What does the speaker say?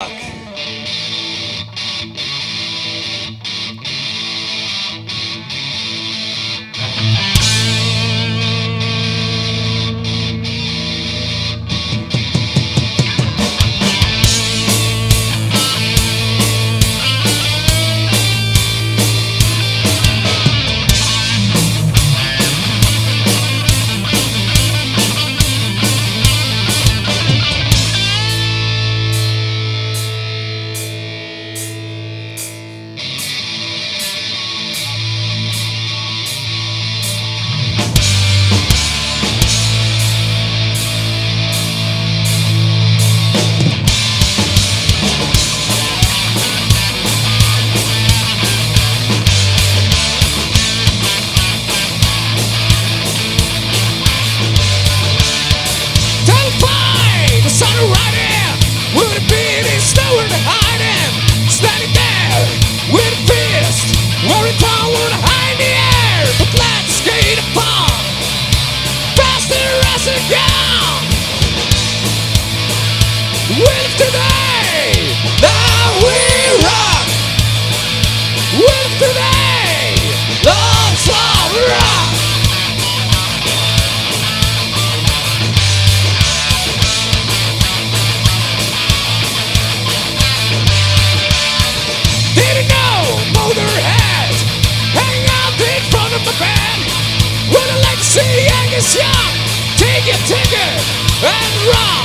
Don't today, now we rock. With today, rock. Didn't know Motorhead hang out in front of the band. See Angus Young take your ticket and run.